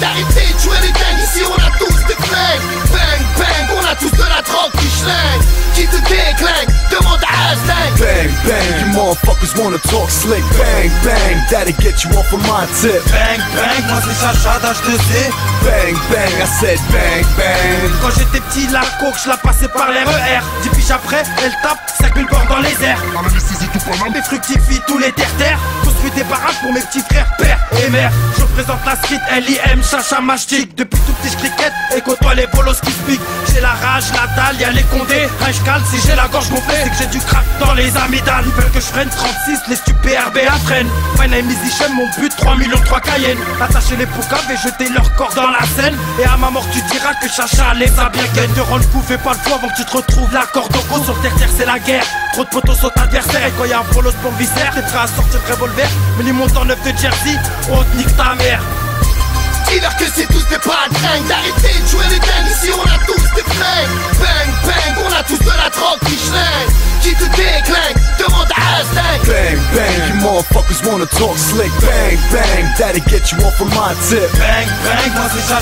d'arrêter de jouer les gangs. Ici on a tous des flingues, bang bang, on a tous de la drogue qui schlingue, qui te déglingue, demande à Asling. Bang bang, you motherfuckers wanna talk slick, bang bang, daddy get you off of my tip. Bang bang, moi c'est Chacha hein, d'H2C. Bang bang, I said bang bang. Quand j'étais petit, la coke, je la passais par les RER. Dix piges après, elle tape, 5000 bords dans les airs. Ah, mais fructifie tous les terres-terres. Construis des baraques pour mes petits frères, père et mère représente la street, LIM, Chacha Mastic Depuis tout petit, je cricket et côtoie les bolos qui se J'ai la rage, la dalle, y'a les condés. Rage cale, si j'ai la gorge gonflée, c'est que j'ai du crack dans les amygdales. Ils veulent que je freine 36, les stupés RBA freinent My name is mon but 3 millions 3 Cayenne. Attacher les poucaves et jeter leur corps dans la Seine. Et à ma mort tu diras que Chacha les a bien Te rend le coup, fais pas le fou avant que tu te retrouves La corde au sur terre, terre c'est la guerre. Trop de potos sont adversaires. Et quand y'a un bolos pour viscère T'es prêt à sortir le revolver. Mais les montants neuf de Jersey. On te nique ta mère Dis-leur que c'est tous des dingues D'arrêter de jouer les dingues Ici on a tous des flingues. Bang bang On a tous de la drogue qui schlingue Qui te déclingue Demande à Aztec Bang, bang, you motherfuckers wanna talk slick. Bang, bang, that'll get you off of my tip. Bang bang, moi c'est de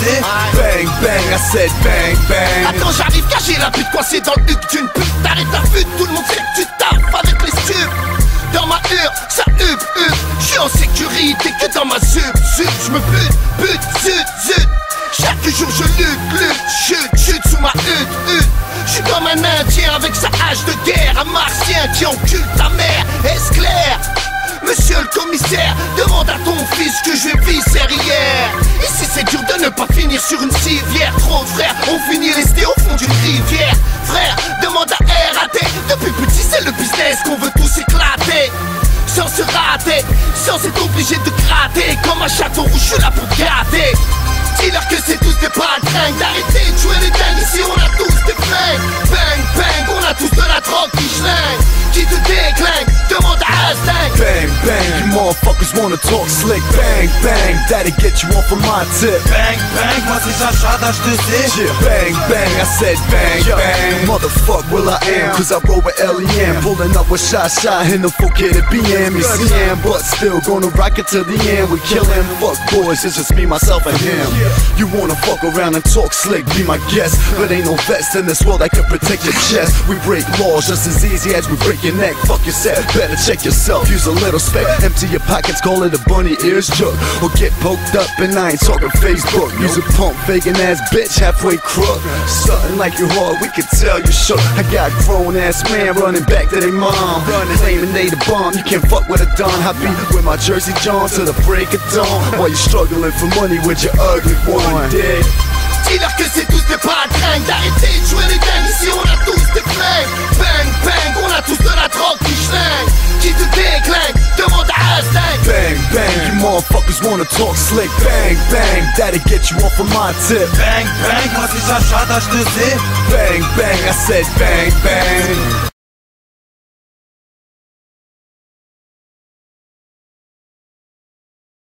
Z Bang, bang, I said bang, bang. Attends j'arrive caché la pute coincée dans le huc d'une pute. T'arrêtes ta pute Tout le monde sait que tu taffes avec les stupes dans ma hure, ça hup hup. J'suis en sécurité que dans ma zup zup J'me bute, bute, zut, zut. Chaque jour je lutte, lutte, chute, chute sous ma hutte, hutte. J'suis comme un indien avec sa hache de guerre. Un martien qui encule ta mère, est-ce clair? Monsieur le commissaire, demande à ton fils que je viscère hier Ici c'est dur de ne pas finir sur une civière. Trop de frères ont fini restés au fond d'une rivière. Frère, demande à RAT Depuis petit c'est le business qu'on veut rater, sans être obligé de gratter. Comme un château rouge, je suis là pour gâter Dis-leur que c'est tous des pas D'arrêter de jouer les dingues, ici on a tous des flingues motherfuckers wanna talk slick. Bang, bang, that'll get you off of my tip. Bang bang, Chacha d'âge de Z Yeah, bang, bang, I said bang, bang. Motherfuck, will I am, cause I roll with L.E.M. Pulling up with shot, shot, in the full kid at BM. You see him, but still gonna rock it to the end. We kill him, fuck boys, it's just me, myself, and him. You wanna fuck around and talk slick, be my guest. But ain't no vest in this world that can protect your chest. We break laws just as easy as we break your neck. Fuck yourself, better check yourself, use a little spec. Empty your pockets, call it a bunny ears joke. Or get poked up, and I ain't talking Facebook. Use a pump, faking ass bitch, halfway crook. Something like you hard, we can tell you shook. I got grown ass man running back to their mom. Running, aiming, they the bomb. You can't fuck with a don. I be with my Jersey John to the break of dawn. While you struggling for money with your ugly one. Dick. Dis-leur que c'est tous des D'arrêter de jouer les Ici on a tous des flingues Bang bang On a motherfuckers wanna talk slick. Bang, bang, that'll get you off of my tip. Bang bang, Chacha d'âge de Z Bang, bang, I said bang, bang.